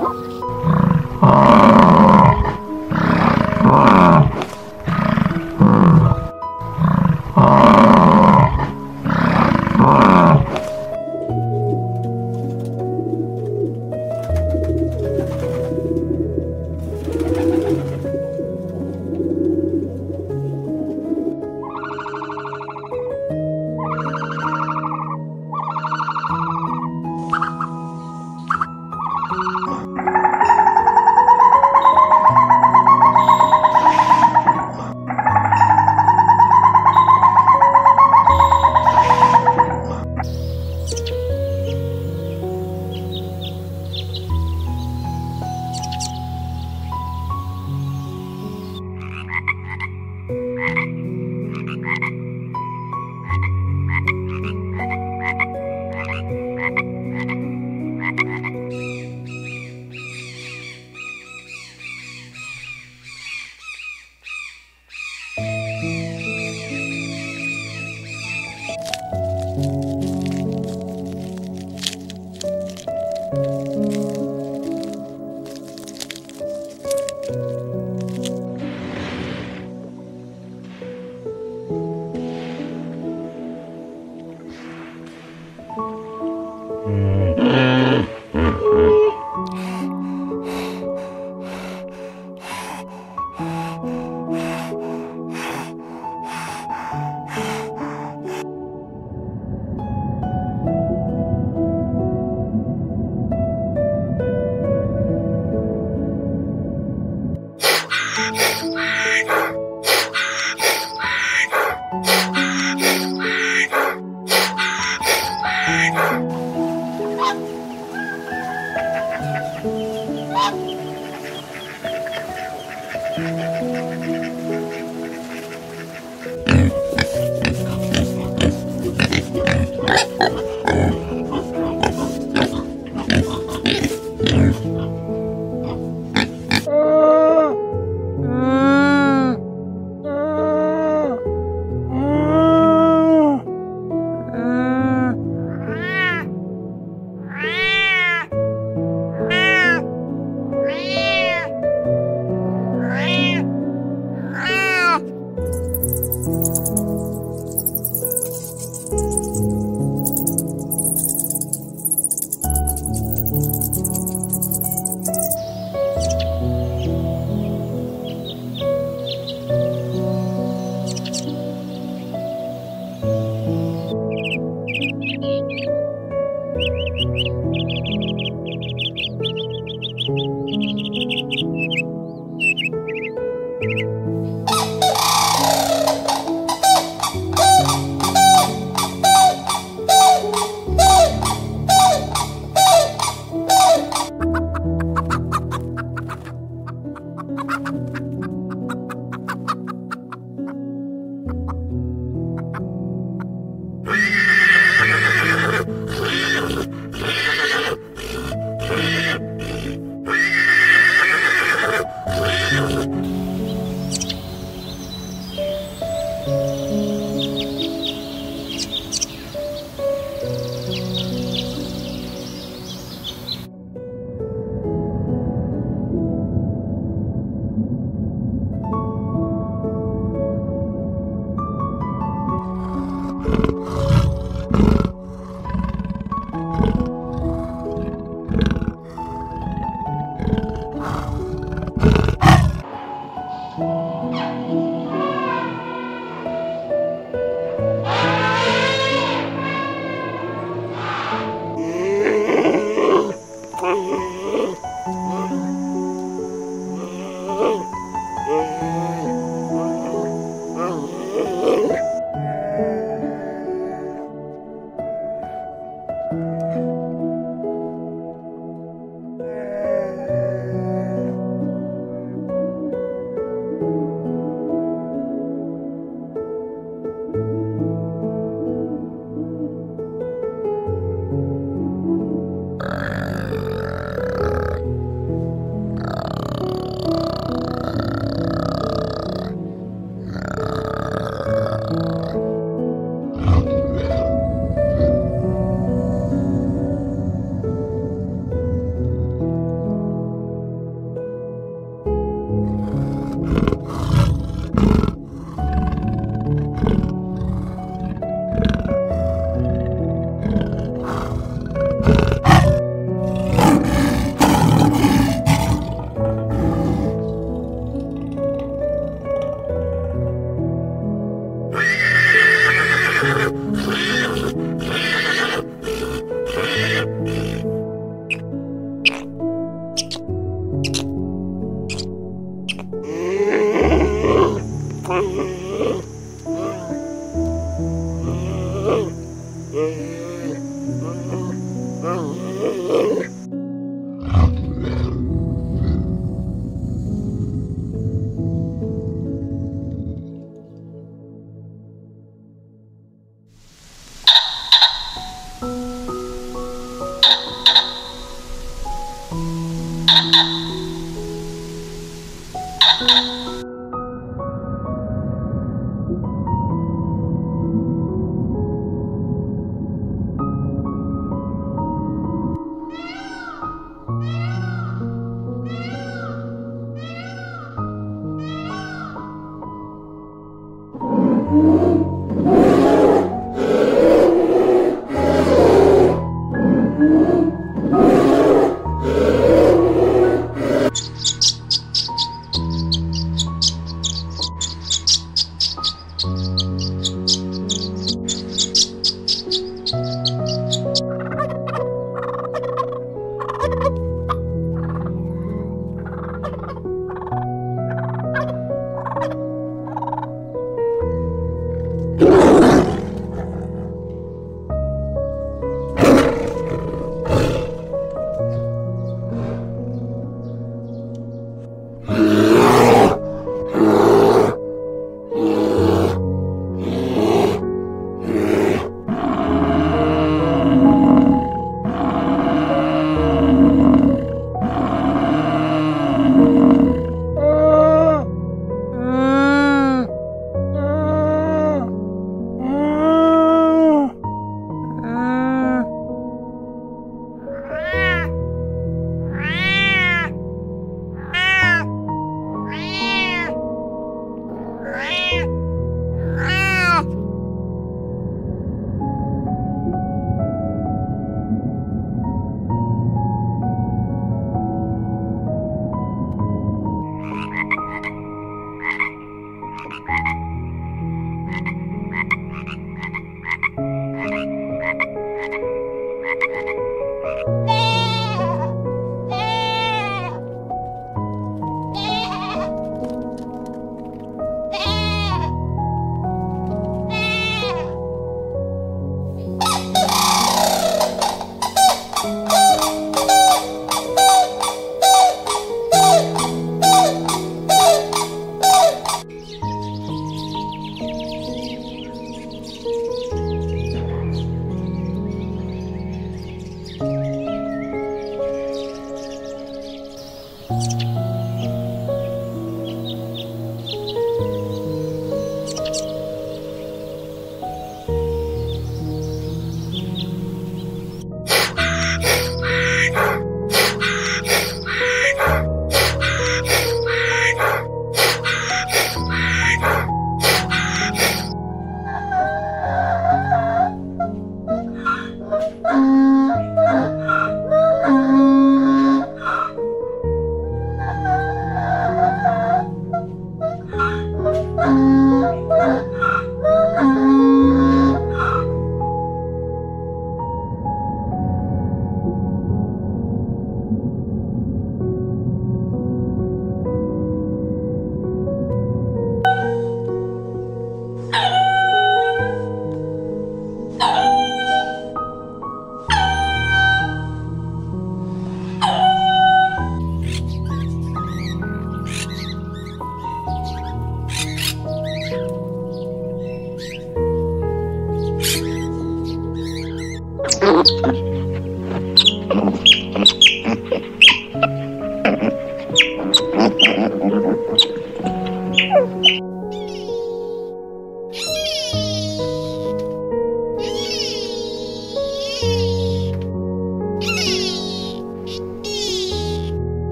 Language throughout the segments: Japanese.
Thank. Mm.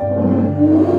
Thank.